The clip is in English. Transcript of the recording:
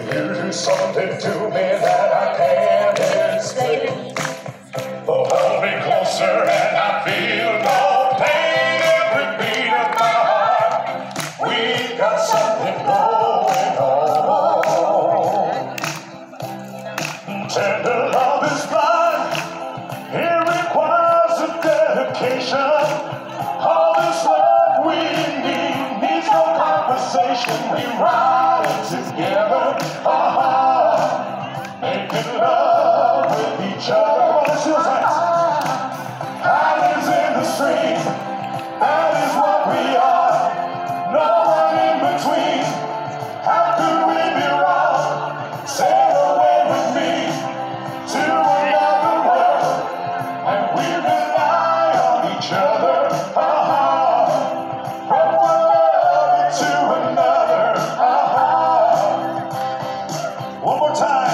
do something to me that I can't explain. Oh, hold me closer and I feel no pain. Every beat of my heart, we got something going on. Tender conversation, we ride together, uh-huh, making love with each other. One, two, three. Islands in the stream, that is what we are, no one in between. How could we be wrong? Sail away with me to another world, and we rely on each other.